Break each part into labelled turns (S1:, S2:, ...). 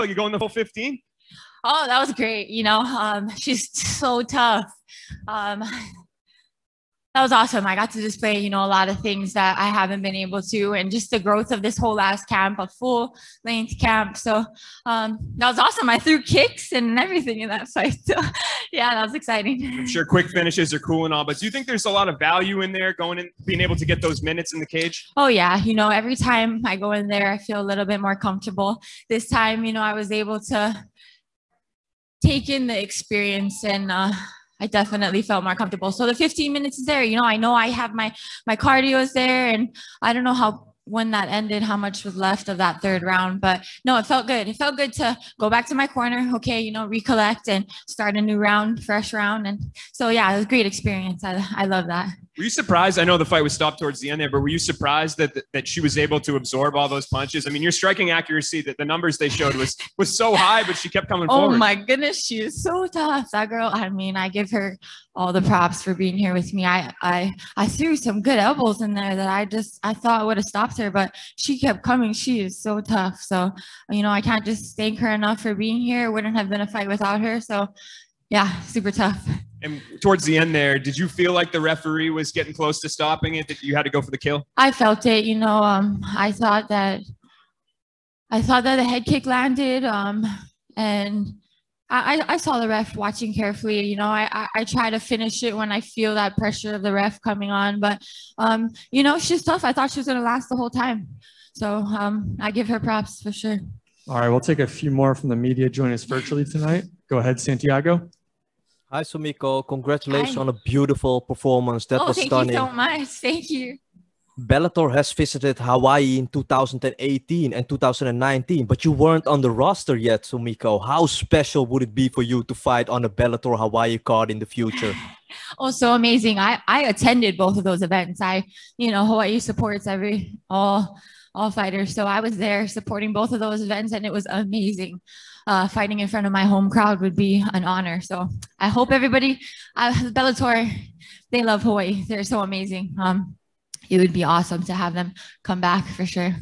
S1: feel? You going the full 15?
S2: Oh, that was great. You know, um, she's so tough. Um, that was awesome. I got to display, you know, a lot of things that I haven't been able to, and just the growth of this whole last camp, a full length camp. So um, that was awesome. I threw kicks and everything in that fight. So yeah, that was exciting.
S1: I'm sure quick finishes are cool and all, but do you think there's a lot of value in there going in, being able to get those minutes in the cage?
S2: Oh yeah, you know, every time I go in there, I feel a little bit more comfortable. This time, you know, I was able to take in the experience and. Uh, I definitely felt more comfortable. So the 15 minutes is there. You know, I know I have my my cardio is there, and I don't know how when that ended, how much was left of that third round. But no, it felt good. It felt good to go back to my corner. Okay, you know, recollect and start a new round, fresh round. And so yeah, it was a great experience. I I love that.
S1: Were you surprised? I know the fight was stopped towards the end there, but were you surprised that that she was able to absorb all those punches? I mean, your striking accuracy, that the numbers they showed was was so high, but she kept coming
S2: oh
S1: forward.
S2: Oh my goodness, she is so tough. That girl. I mean, I give her all the props for being here with me. I I I threw some good elbows in there that I just I thought would have stopped her, but she kept coming. She is so tough. So you know, I can't just thank her enough for being here. It wouldn't have been a fight without her. So yeah, super tough.
S1: And towards the end there, did you feel like the referee was getting close to stopping it? That you had to go for the kill?
S2: I felt it. You know, um, I thought that I thought that the head kick landed, um, and I, I saw the ref watching carefully. You know, I, I, I try to finish it when I feel that pressure of the ref coming on, but um, you know, she's tough. I thought she was gonna last the whole time, so um, I give her props for sure.
S3: All right, we'll take a few more from the media join us virtually tonight. Go ahead, Santiago.
S4: Hi, Sumiko. Congratulations Hi. on a beautiful performance. That
S2: oh,
S4: was
S2: thank
S4: stunning.
S2: Thank you so much. Thank you.
S4: Bellator has visited Hawaii in 2018 and 2019, but you weren't on the roster yet, Sumiko. How special would it be for you to fight on a Bellator Hawaii card in the future?
S2: oh, so amazing. I, I attended both of those events. I, you know, Hawaii supports every all all fighters. So I was there supporting both of those events and it was amazing uh, fighting in front of my home crowd would be an honor. So I hope everybody, uh, Bellator, they love Hawaii. They're so amazing. Um, it would be awesome to have them come back for sure.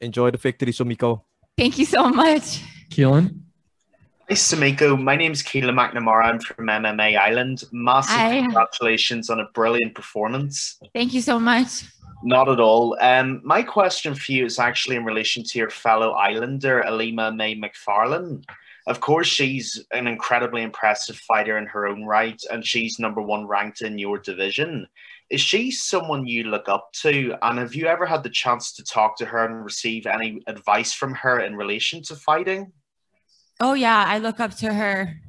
S4: Enjoy the victory, Sumiko.
S2: Thank you so much.
S3: Keelan?
S5: Hi, Sumiko. My name is Keelan McNamara. I'm from MMA Island. Massive Hi. congratulations on a brilliant performance.
S2: Thank you so much.
S5: Not at all. Um, my question for you is actually in relation to your fellow Islander, Ilima-Lei Macfarlane. Of course, she's an incredibly impressive fighter in her own right, and she's number one ranked in your division. Is she someone you look up to? And have you ever had the chance to talk to her and receive any advice from her in relation to fighting?
S2: Oh, yeah, I look up to her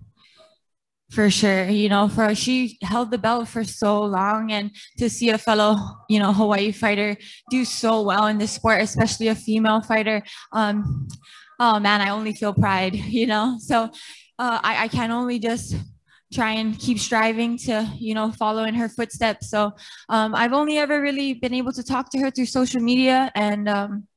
S2: for sure you know for she held the belt for so long and to see a fellow you know hawaii fighter do so well in this sport especially a female fighter um oh man i only feel pride you know? So uh, I, I can only just try and keep striving to you know follow in her footsteps. So um, i've only ever really been able to talk to her through social media and um,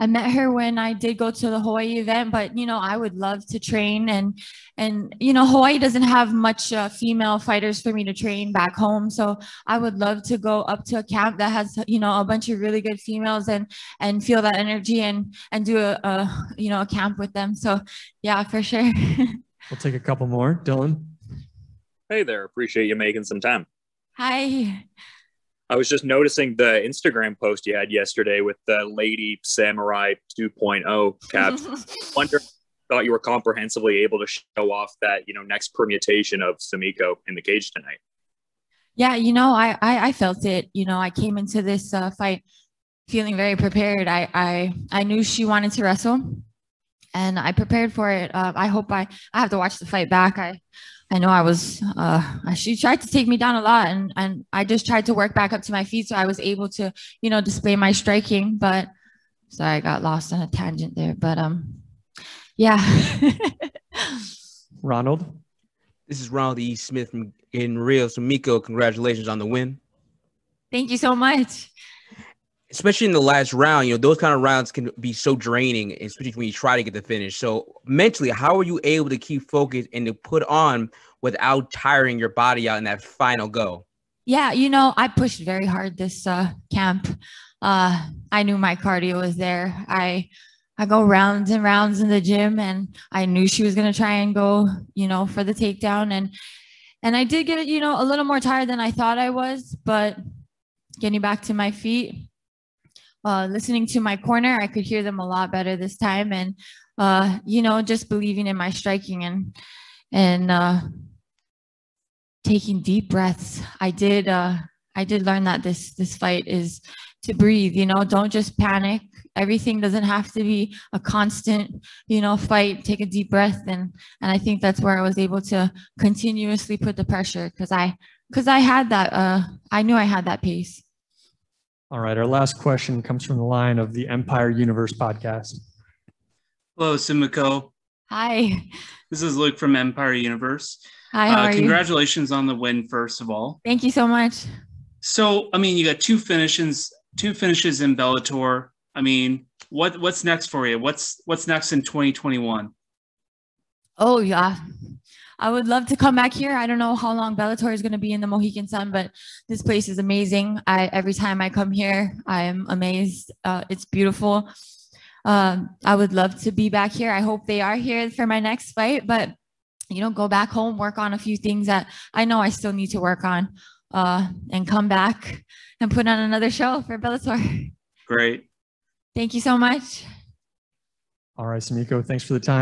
S2: I met her when I did go to the Hawaii event, but you know, I would love to train and and you know, Hawaii doesn't have much uh, female fighters for me to train back home, so I would love to go up to a camp that has you know a bunch of really good females and and feel that energy and and do a, a you know a camp with them. So yeah, for sure.
S3: we'll take a couple more, Dylan.
S6: Hey there, appreciate you making some time.
S2: Hi.
S6: I was just noticing the Instagram post you had yesterday with the Lady Samurai 2.0 cap. Wonder thought you were comprehensively able to show off that you know next permutation of Sumiko in the cage tonight.
S2: Yeah, you know, I I, I felt it. You know, I came into this uh, fight feeling very prepared. I I I knew she wanted to wrestle, and I prepared for it. Uh, I hope I I have to watch the fight back. I I know I was, uh, she tried to take me down a lot and, and I just tried to work back up to my feet. So I was able to, you know, display my striking, but sorry, I got lost on a tangent there, but, um, yeah.
S3: Ronald.
S7: This is Ronald E. Smith from in Rio. Sumiko, congratulations on the win.
S2: Thank you so much
S7: especially in the last round, you know, those kind of rounds can be so draining, especially when you try to get the finish. So mentally, how are you able to keep focused and to put on without tiring your body out in that final go?
S2: Yeah, you know, I pushed very hard this uh, camp. Uh, I knew my cardio was there. I I go rounds and rounds in the gym and I knew she was going to try and go, you know, for the takedown and and I did get, you know, a little more tired than I thought I was, but getting back to my feet, uh, listening to my corner, I could hear them a lot better this time and uh, you know, just believing in my striking and and uh taking deep breaths. I did uh I did learn that this this fight is to breathe, you know, don't just panic. Everything doesn't have to be a constant, you know, fight. Take a deep breath and and I think that's where I was able to continuously put the pressure because I because I had that uh I knew I had that pace.
S3: All right, our last question comes from the line of the Empire Universe podcast.
S8: Hello, Sumiko.
S2: Hi.
S8: This is Luke from Empire Universe.
S2: Hi, how
S8: Uh,
S2: are you?
S8: congratulations on the win, first of all.
S2: Thank you so much.
S8: So, I mean, you got two finishes, two finishes in Bellator. I mean, what what's next for you? What's what's next in 2021?
S2: Oh yeah. I would love to come back here. I don't know how long Bellator is going to be in the Mohegan Sun, but this place is amazing. I every time I come here, I am amazed. Uh, it's beautiful. Um, I would love to be back here. I hope they are here for my next fight, but you know, go back home, work on a few things that I know I still need to work on, uh, and come back and put on another show for Bellator.
S8: Great.
S2: Thank you so much.
S3: All right, Sumiko, thanks for the time.